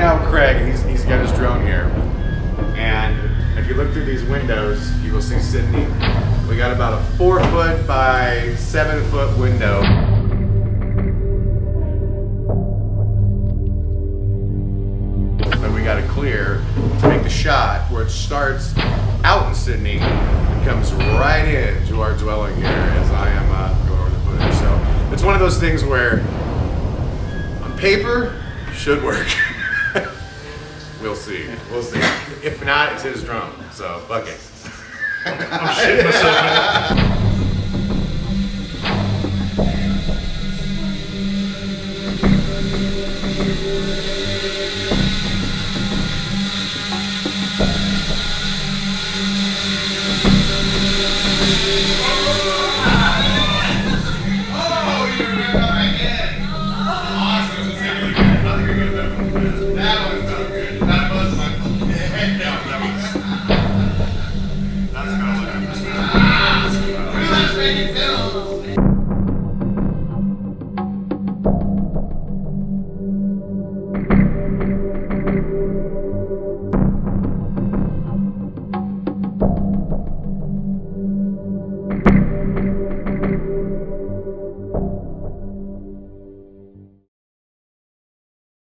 now Craig, and he's, he's got his drone here. And if you look through these windows, you will see Sydney. We got about a four foot by seven foot window. That we got to clear to make the shot where it starts out in Sydney and comes right into our dwelling here as I am uh, going over the footage. So it's one of those things where on paper should work. we'll see. We'll see. If not, it's his drone. So fuck it. I'm shitting myself. Oh,